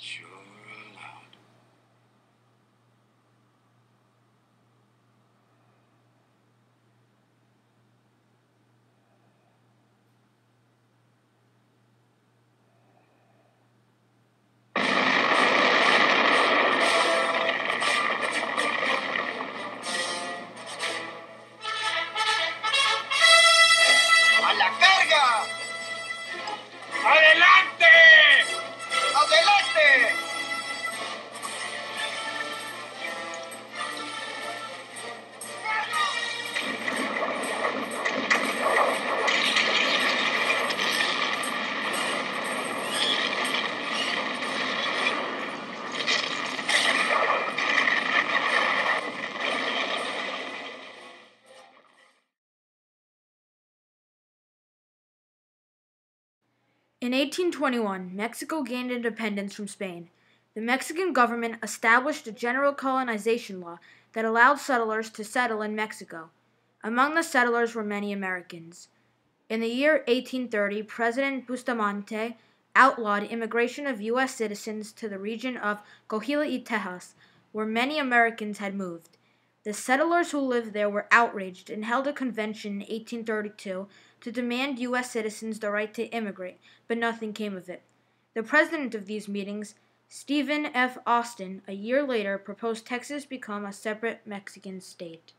sure In 1821, Mexico gained independence from Spain. The Mexican government established a general colonization law that allowed settlers to settle in Mexico. Among the settlers were many Americans. In the year 1830, President Bustamante outlawed immigration of U.S. citizens to the region of Coahuila y Tejas, where many Americans had moved. The settlers who lived there were outraged and held a convention in 1832 to demand U.S. citizens the right to immigrate, but nothing came of it. The president of these meetings, Stephen F. Austin, a year later proposed Texas become a separate Mexican state.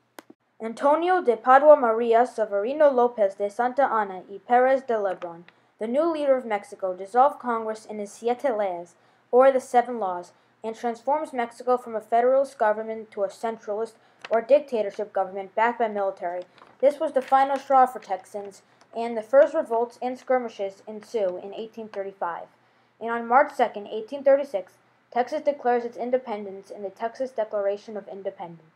Antonio de Padua Maria Severino Lopez de Santa Anna y Perez de Lebrón, the new leader of Mexico, dissolved Congress in his Siete Leyes, or the Seven Laws, and transforms Mexico from a federalist government to a centralist or dictatorship government backed by military. This was the final straw for Texans, and the first revolts and skirmishes ensue in 1835. And on March 2, 1836, Texas declares its independence in the Texas Declaration of Independence.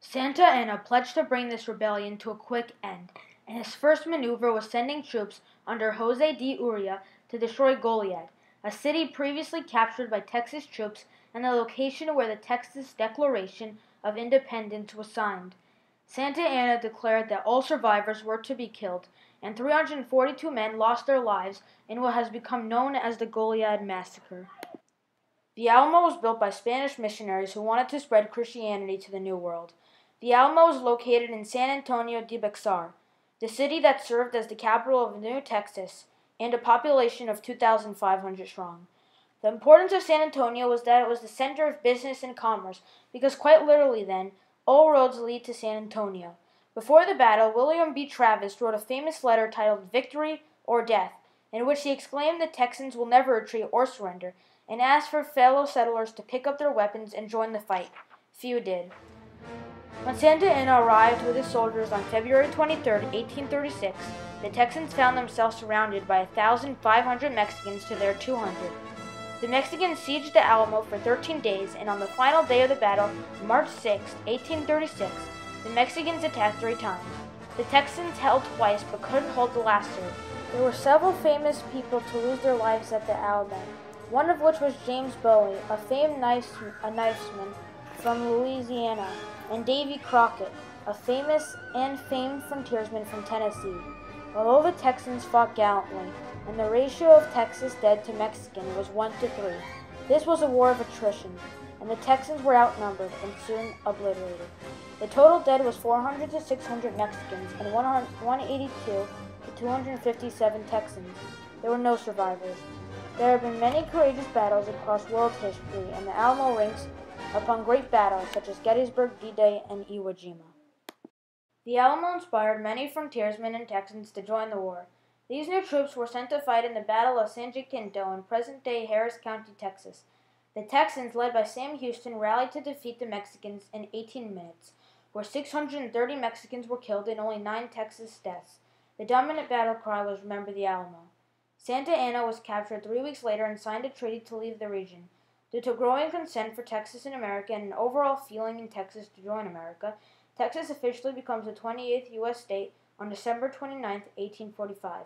Santa Anna pledged to bring this rebellion to a quick end, and his first maneuver was sending troops under Jose de Urrea to destroy Goliad, a city previously captured by Texas troops and the location where the Texas Declaration of Independence was signed. Santa Anna declared that all survivors were to be killed, and 342 men lost their lives in what has become known as the Goliad Massacre. The Alamo was built by Spanish missionaries who wanted to spread Christianity to the New World. The Alamo is located in San Antonio de Bexar, the city that served as the capital of New Texas and a population of 2,500 strong. The importance of San Antonio was that it was the center of business and commerce, because quite literally then, all roads lead to San Antonio. Before the battle, William B. Travis wrote a famous letter titled Victory or Death, in which he exclaimed the Texans will never retreat or surrender, and asked for fellow settlers to pick up their weapons and join the fight. Few did. When Santa Anna arrived with his soldiers on February 23, 1836, the Texans found themselves surrounded by 1,500 Mexicans to their 200. The Mexicans sieged the Alamo for 13 days, and on the final day of the battle, March 6, 1836, the Mexicans attacked three times. The Texans held twice but couldn't hold the last surge. There were several famous people to lose their lives at the Alamo, one of which was James Bowie, a famed knife, a knifesman from Louisiana, and Davy Crockett, a famous and famed frontiersman from Tennessee. Although the Texans fought gallantly, and the ratio of Texas dead to Mexican was 1 to 3, this was a war of attrition, and the Texans were outnumbered and soon obliterated. The total dead was 400 to 600 Mexicans and 182 to 257 Texans. There were no survivors. There have been many courageous battles across world history, and the Alamo ranks upon great battles such as Gettysburg, D-Day, and Iwo Jima. The Alamo inspired many frontiersmen and Texans to join the war. These new troops were sent to fight in the Battle of San Jacinto in present-day Harris County, Texas. The Texans, led by Sam Houston, rallied to defeat the Mexicans in 18 minutes, where 630 Mexicans were killed and only nine Texas deaths. The dominant battle cry was Remember the Alamo. Santa Anna was captured three weeks later and signed a treaty to leave the region. Due to growing consent for Texas in America and an overall feeling in Texas to join America, Texas officially becomes the 28th U.S. state on December 29, 1845.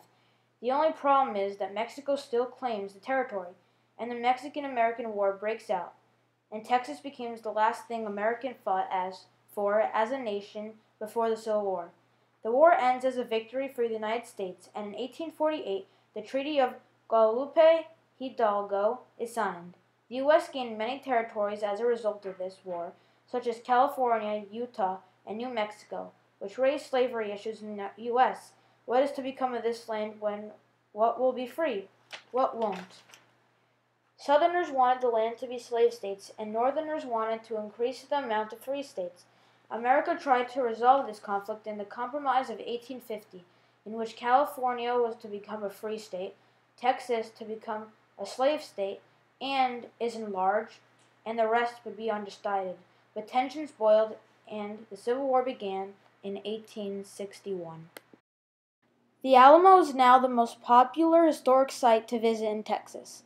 The only problem is that Mexico still claims the territory, and the Mexican American War breaks out, and Texas becomes the last thing American fought as for as a nation before the Civil War. The war ends as a victory for the United States, and in 1848 the Treaty of Guadalupe Hidalgo is signed. The U.S. gained many territories as a result of this war, such as California, Utah, and New Mexico, which raised slavery issues in the U.S. What is to become of this land when what will be free? What won't? Southerners wanted the land to be slave states, and Northerners wanted to increase the amount of free states. America tried to resolve this conflict in the Compromise of 1850, in which California was to become a free state, Texas to become a slave state, and is enlarged, and the rest would be undecided. But tensions boiled, and the Civil War began in 1861. The Alamo is now the most popular historic site to visit in Texas.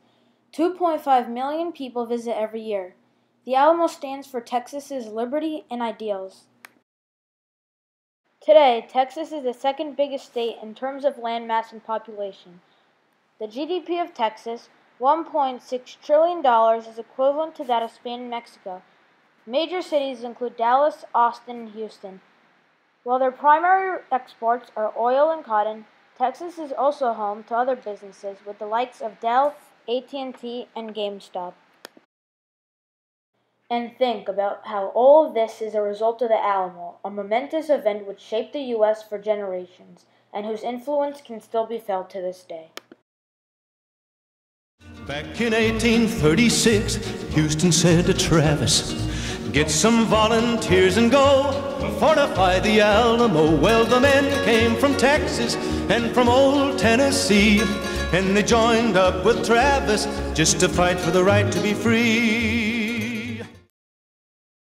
2.5 million people visit every year. The Alamo stands for Texas's liberty and ideals. Today, Texas is the second biggest state in terms of land mass and population. The GDP of Texas $1.6 trillion is equivalent to that of Spain and Mexico. Major cities include Dallas, Austin, and Houston. While their primary exports are oil and cotton, Texas is also home to other businesses with the likes of Dell, AT&T, and GameStop. And think about how all of this is a result of the Alamo, a momentous event which shaped the U.S. for generations, and whose influence can still be felt to this day. Back in 1836, Houston said to Travis, Get some volunteers and go fortify the Alamo. Well, the men came from Texas and from old Tennessee, and they joined up with Travis just to fight for the right to be free.